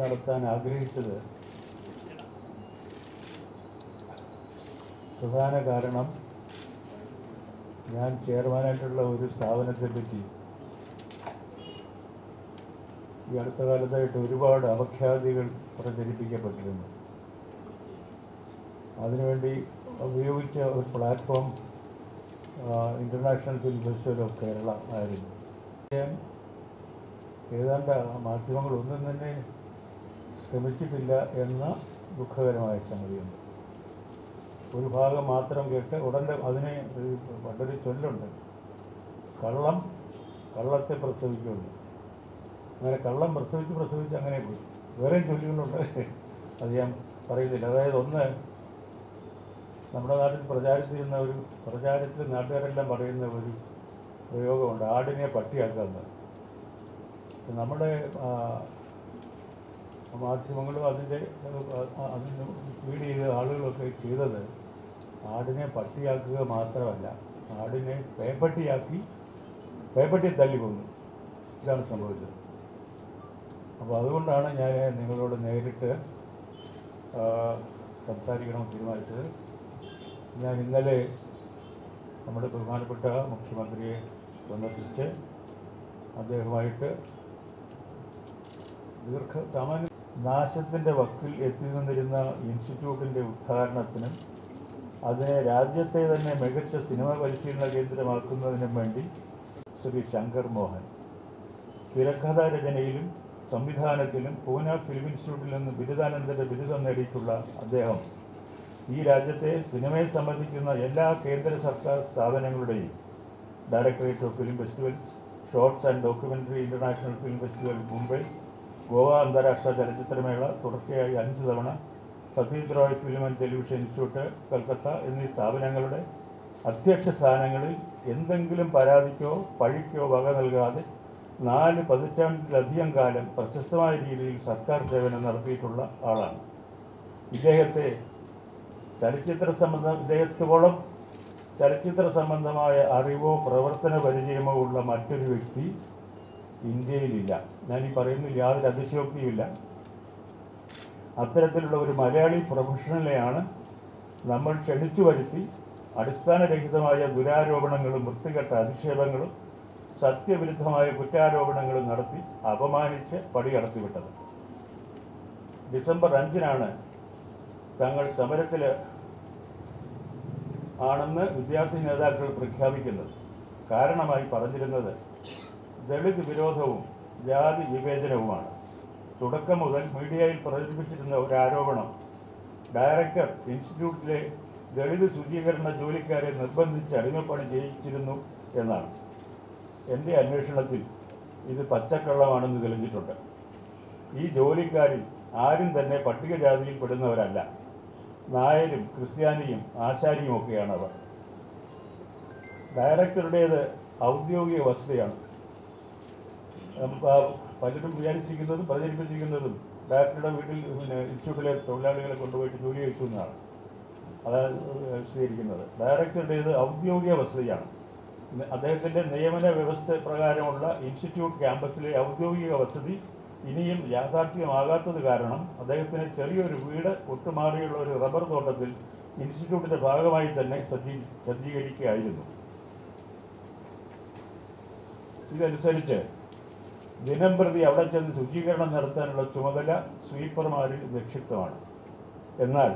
നടത്താൻ ആഗ്രഹിച്ചത്. പ്രധാന കാരണം ഞാൻ ചെയർമാനായിട്ടുള്ള ഒരു സ്ഥാപനത്തെ പറ്റി. ഈ അടുത്ത കാലത്തായിട്ട് ഒരുപാട് അപഖ്യാതികൾ പ്രചരിപ്പിക്കപ്പെട്ടിരുന്നു. അതിനുവേണ്ടി ഉപയോഗിച്ച ഒരു platform international film festival of Kerala ആയിരുന്നു. ഏതാണ്ട് മാധ്യമങ്ങളൊന്നും തന്നെ ശ്രമിച്ചിട്ടില്ല എന്ന ദുഃഖകരമായ സംഗതിയുണ്ട്. ഒരു ഭാഗം മാത്രം കേട്ട് ഉടനെ അതിനെ വളരെ ചൊല്ലുണ്ട്. കള്ളം കള്ളത്തെ പ്രസവിക്കുന്നു അങ്ങനെ കള്ളം പ്രസവിച്ച് പ്രസവിച്ച് അങ്ങനെ പോയി. വേറെ ചൊല്ലുകളുണ്ട്. അത് ഞാൻ പറയുന്നില്ല. അതായത് ഒന്ന് നമ്മുടെ നാട്ടിൽ പ്രചാരത്തിരുന്ന ഒരു പ്രചാരത്തിൽ നാട്ടുകാരെല്ലാം പറയുന്ന ഒരു പ്രയോഗമുണ്ട്. ആടിനെ പട്ടിയാക്കുന്നത് നമ്മുടെ മാധ്യമങ്ങളും അതിന്റെ അതിന് ഫീഡ് ചെയ്ത ആളുകളൊക്കെ ചെയ്തത് ആടിനെ പട്ടിയാക്കുക മാത്രമല്ല ആടിനെ പേപ്പട്ടിയാക്കി പേപ്പട്ടി തല്ലി കൊന്നു. ഇതാണ് സംഭവിച്ചത്. അപ്പോൾ അതുകൊണ്ടാണ് ഞാൻ നിങ്ങളോട് നേരിട്ട് സംസാരിക്കണം തീരുമാനിച്ചത്. ഞാൻ ഇന്നലെ നമ്മുടെ ബഹുമാനപ്പെട്ട മുഖ്യമന്ത്രിയെ സന്ദർശിച്ച് അദ്ദേഹമായിട്ട് ദീർഘ സാമാന്യ നാശത്തിന്റെ വക്കിൽ എത്തി നിന്നിരുന്ന ഇൻസ്റ്റിറ്റ്യൂട്ടിന്റെ ഉദ്ഘാടനത്തിനും അതിനെ രാജ്യത്തെ തന്നെ മികച്ച സിനിമ പരിശീലന കേന്ദ്രമാക്കുന്നതിനും വേണ്ടി ശ്രീ ശങ്കർ മോഹൻ. തിരക്കഥാ രചനയിലും സംവിധാനത്തിലും പൂന ഫിലിം ഇൻസ്റ്റിറ്റ്യൂട്ടിൽ നിന്ന് ബിരുദാനന്തര ബിരുദം നേടിയിട്ടുള്ള അദ്ദേഹം ഈ രാജ്യത്തെ സിനിമയെ സംബന്ധിക്കുന്ന എല്ലാ കേന്ദ്ര സർക്കാർ സ്ഥാപനങ്ങളുടെയും directorate of film festivals shorts and documentary international film festival Mumbai Goa അന്താരാഷ്ട്ര ചലച്ചിത്രമേള തുടർച്ചയായി അഞ്ച് തവണ Satyajit Ray film and television institute Calcutta എന്നീ സ്ഥാപനങ്ങളുടെ അധ്യക്ഷ സ്ഥാനങ്ങളിൽ എന്തെങ്കിലും പരാതിക്കോ പഴിക്കോ വക നൽകാതെ നാല് പതിറ്റാണ്ടിലധികം കാലം പ്രശസ്തമായ രീതിയിൽ സർക്കാർ സേവനം നടത്തിയിട്ടുള്ള ആളാണ്. ഇദ്ദേഹത്തെ ചലച്ചിത്ര സംബന്ധം ഇദ്ദേഹത്തോളം ചലച്ചിത്ര സംബന്ധമായ അറിവോ പ്രവർത്തന പരിചയമോ ഉള്ള മറ്റൊരു വ്യക്തി ഇന്ത്യയിലില്ല. ഞാൻ ഈ പറയുന്നതിൽ യാതൊരു അതിശയോക്തിയുമില്ല. അത്തരത്തിലുള്ള ഒരു മലയാളി പ്രൊഫഷണലെയാണ് നമ്മൾ ക്ഷണിച്ചു വരുത്തി അടിസ്ഥാനരഹിതമായ ദുരാരോപണങ്ങളും വൃത്തികെട്ട അധിക്ഷേപങ്ങളും സത്യവിരുദ്ധമായ കുറ്റാരോപണങ്ങളും നടത്തി അപമാനിച്ച് പടികടത്തിവിട്ടത് ഡിസംബർ അഞ്ചിനാണ് തങ്ങൾ സമരത്തിൽ ആണെന്ന് വിദ്യാർത്ഥി നേതാക്കൾ പ്രഖ്യാപിക്കുന്നത്. കാരണമായി പറഞ്ഞിരുന്നത് ദളിത് വിരോധവും ജാതി വിവേചനവുമാണ്. തുടക്കം മുതൽ മീഡിയയിൽ പ്രചരിപ്പിച്ചിരുന്ന ഒരു ആരോപണം ഡയറക്ടർ ഇൻസ്റ്റിറ്റ്യൂട്ടിലെ ദളിത് ശുചീകരണ ജോലിക്കാരെ നിർബന്ധിച്ച് അടിമപ്പണി ചെയ്യിച്ചിരുന്നു എന്നാണ്. എന്റെ അന്വേഷണത്തിൽ ഇത് പച്ചക്കള്ളമാണെന്ന് തെളിഞ്ഞിട്ടുണ്ട്. ഈ ജോലിക്കാരിൽ ആരും തന്നെ പട്ടികജാതിയിൽ പെടുന്നവരല്ല. നായരും ക്രിസ്ത്യാനിയും ആശാരിയും ഒക്കെയാണ് അവർ. ഡയറക്ടറുടേത് ഔദ്യോഗിക ആ പലരും വിചാരിച്ചിരിക്കുന്നതും പ്രചരിപ്പിച്ചിരിക്കുന്നതും ഡയറക്ടറുടെ വീട്ടിൽ പിന്നെ ഇൻസ്റ്റിറ്റ്യൂട്ടിലെ തൊഴിലാളികളെ കൊണ്ടുപോയിട്ട് ജോലി കഴിച്ചു എന്നാണ്. അതാണ് സ്വീകരിക്കുന്നത്. ഡയറക്ടറുടേത് ഔദ്യോഗിക വസതിയാണ്. അദ്ദേഹത്തിന്റെ നിയമന വ്യവസ്ഥ പ്രകാരമുള്ള ഇൻസ്റ്റിറ്റ്യൂട്ട് ക്യാമ്പസിലെ ഔദ്യോഗിക വസതി ഇനിയും യാഥാർത്ഥ്യമാകാത്തത് കാരണം അദ്ദേഹത്തിന് ചെറിയൊരു വീട് ഒട്ടുമാറിയുള്ള ഒരു റബ്ബർ തോട്ടത്തിൽ ഇൻസ്റ്റിറ്റ്യൂട്ടിന്റെ ഭാഗമായി തന്നെ സജ്ജീ സജ്ജീകരിക്കുകയായിരുന്നു. ഇതനുസരിച്ച് ദിനം പ്രതി അവിടെ ചെന്ന് ശുചീകരണം നടത്താനുള്ള ചുമതല സ്വീപ്പർമാരിൽ നിക്ഷിപ്തമാണ്. എന്നാൽ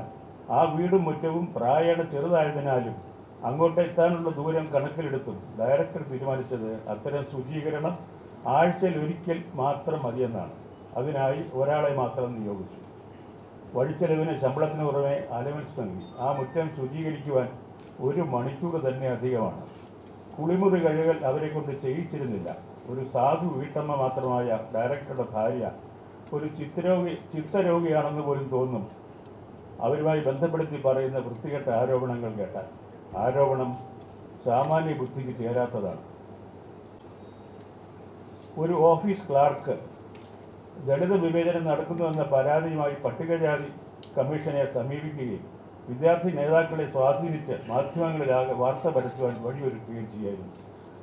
ആ വീടും മുറ്റവും പ്രായണ ചെറുതായതിനാലും അങ്ങോട്ട് എത്താനുള്ള ദൂരം കണക്കിലെടുത്തും ഡയറക്ടർ തീരുമാനിച്ചത് അത്തരം ശുചീകരണം ആഴ്ചയിൽ ഒരിക്കൽ മാത്രം മതിയെന്നാണ്. അതിനായി ഒരാളെ മാത്രം നിയോഗിച്ചു. വഴിച്ചെലവിന് ശമ്പളത്തിന് പുറമെ അലവൻസ് നൽകി. ആ മുറ്റം ശുചീകരിക്കുവാൻ ഒരു മണിക്കൂർ തന്നെ അധികമാണ്. കുളിമുറി കഴുകൽ അവരെ കൊണ്ട് ചെയ്യിച്ചിരുന്നില്ല. ഒരു സാധു വീട്ടമ്മ മാത്രമായ ഡയറക്ടറുടെ ഭാര്യ ഒരു ചിത്രരോഗി ചിത്തരോഗിയാണെന്ന് പോലും തോന്നും. അവരുമായി ബന്ധപ്പെടുത്തി പറയുന്ന വൃത്തികെട്ട ആരോപണങ്ങൾ കേട്ടാൽ ആരോപണം സാമാന്യ ബുദ്ധിക്ക് ചേരാത്തതാണ്. ഒരു ഓഫീസ് ക്ലാർക്ക് ദളിത് വിവേചനം നടക്കുന്നുവെന്ന പരാതിയുമായി പട്ടികജാതി കമ്മീഷനെ സമീപിക്കുകയും വിദ്യാർത്ഥി നേതാക്കളെ സ്വാധീനിച്ച് മാധ്യമങ്ങളിലാകെ വാർത്ത പരത്തുവാൻ വഴിയൊരുക്കുകയും ചെയ്യായിരുന്നു.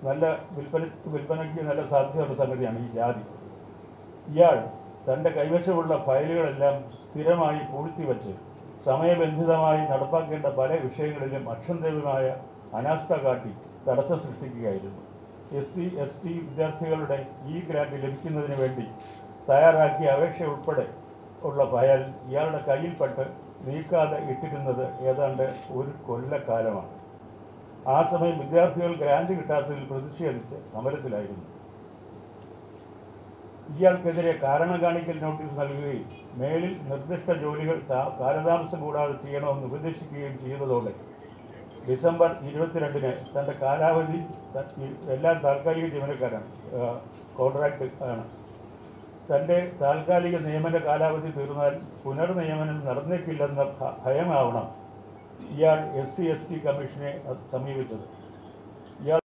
നല്ല വിൽപ്പന വിൽപ്പനയ്ക്ക് നല്ല സാധ്യതയുള്ള സംഗതിയാണ് ഈ ജാതി. ഇയാൾ തന്റെ കൈവശമുള്ള ഫയലുകളെല്ലാം സ്ഥിരമായി പൂഴ്ത്തിവെച്ച് സമയബന്ധിതമായി നടപ്പാക്കേണ്ട പല വിഷയങ്ങളിലും അക്ഷന്തേവമായ അനാസ്ഥ കാട്ടി തടസ്സം സൃഷ്ടിക്കുകയായിരുന്നു. എസ് സി എസ് ടി വിദ്യാർത്ഥികളുടെ ഈ ഗ്രാന്റ് ലഭിക്കുന്നതിന് വേണ്ടി തയ്യാറാക്കിയ അപേക്ഷ ഉൾപ്പെടെ ഉള്ള ഫയൽ ഇയാളുടെ കയ്യിൽപ്പെട്ട് നീക്കാതെ ഇട്ടിരുന്നത് ഏതാണ്ട് ഒരു കൊല്ലക്കാലമാണ്. ആ സമയം വിദ്യാർത്ഥികൾ ഗ്രാൻഡ് കിട്ടാത്തതിൽ പ്രതിഷേധിച്ച് സമരത്തിലായിരുന്നു. ഇയാൾക്കെതിരെ കാരണം കാണിക്കൽ നോട്ടീസ് നൽകുകയും മേലിൽ നിർദ്ദിഷ്ട ജോലികൾ കാലതാമസം കൂടാതെ ചെയ്യണമെന്ന് ഉപദേശിക്കുകയും ചെയ്തതോടെ ഡിസംബർ ഇരുപത്തിരണ്ടിന് തന്റെ കാലാവധി എല്ലാ താൽക്കാലിക ജീവനക്കാരാണ് കോൺട്രാക്ട് ആണ്. തന്റെ താൽക്കാലിക നിയമന കാലാവധി തീർന്നാൽ പുനർനിയമനം നടന്നേക്കില്ലെന്ന ഭയമാവണം ഇയാൾ എസ് സി എസ് ടി കമ്മീഷനെ സമീപിച്ചത്. ഇയാൾ